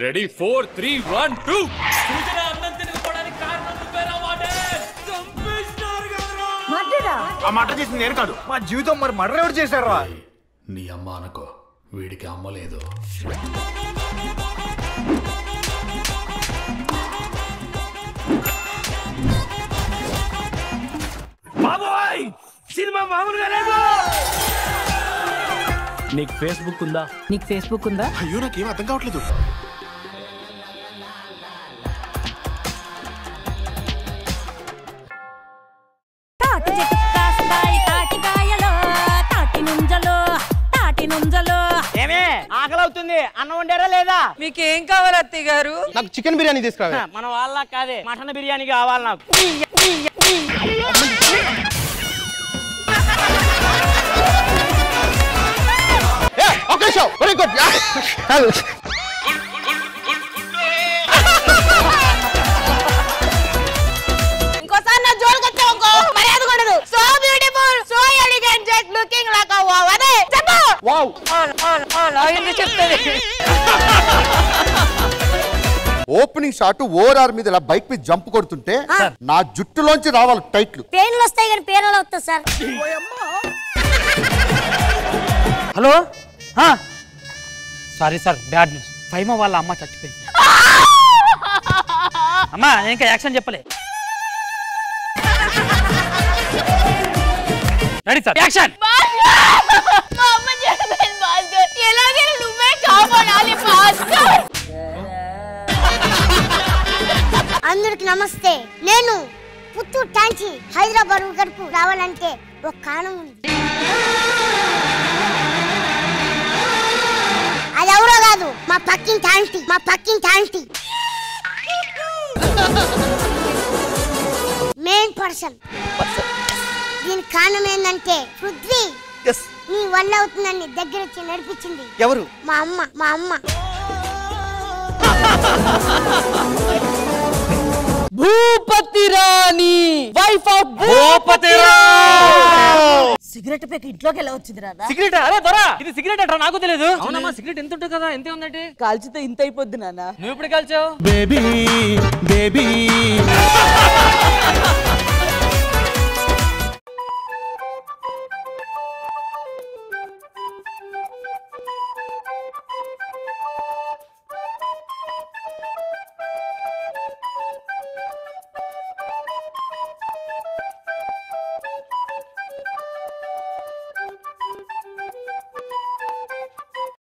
Ready? Four three one two. ఆ మాట చేసింది నేను కాదు. మా జీవితం మరి మర్డర్ ఎవరు చేశారా? నీ అమ్మ అనుకో. వీడికి అమ్మ లేదు. బాబోయ్! సినిమా మామూలుగా లేదు. నీకు ఫేస్బుక్ ఉందా? నీకు ఫేస్బుక్ ఉందా? అయ్యో నాకేం అర్థం కావట్లేదు. అవుతుంది అన్నం వండారా లేదా? మీకేం కావాలి అత్తయ్య గారు? నాకు చికెన్ బిర్యానీ తీసుకురా మన వాళ్ళ కాదే. మటన్ బిర్యానీ కావాలి నాకు. ఒక్క నిమిషం. వెరీ గుడ్ చెప్తుంది ఓపెనింగ్ షాట్ ఓఆర్ఆర్ మీద ఇలా బైక్ మీద జంప్ కొడుతుంటే నా జుట్టులోంచి రావాలి టైట్లు. పేర్లు వస్తాయి కానీ పేర్లు వస్తాయి sir. Hello? Sorry sir bad news. Faima వాళ్ళ అమ్మ చచ్చిపోయింది. అమ్మా నేను ఇంకా యాక్షన్ చెప్పలే. Ready sir. యాక్షన్! అందరికి నమస్తే. నేను పుత్తూరు టాంచి హైదరాబాద్ గడుపు రావాలంటే ఒక కారణం ఉంది. అది ఎవరో కాదు మా పక్కింటి ఆంటీ మా పక్కింటి ఆంటీ మెయిన్ పర్సన్ దీనికి కారణం ఏంటంటే పృథ్వీ. నీ వల్ల అవుతుందని దగ్గర వచ్చి నడిపించింది. ఎవరు? మా అమ్మ మా అమ్మ. Bhupathi Rani wife of Bhupathi cigarette పేక ఇంట్లోకి ఎలా వచ్చింది రాదా సిగరెట్? అరే దొరా! ఇది సిగరెట్ అంటారా? నాకు తెలియదు అవునమ్మా సిగరెట్ ఎంత ఉంటుంది కదా? ఎంత ఉందంటే? కాల్చితే ఇంత అయిపోద్ది నాన్న. నువ్వు ఇప్పుడు కాల్చావు? Baby baby.